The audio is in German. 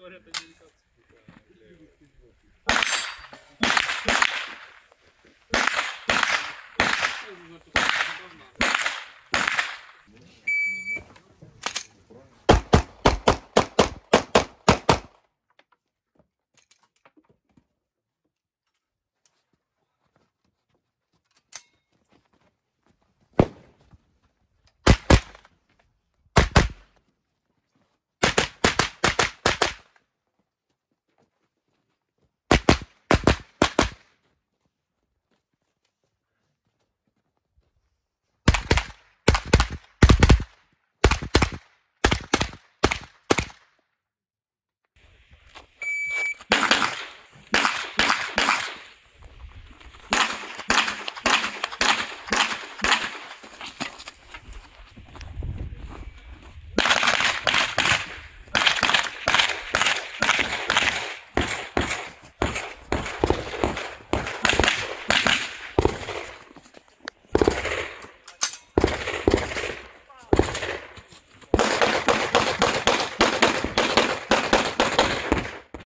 Vittoria per dedicazione.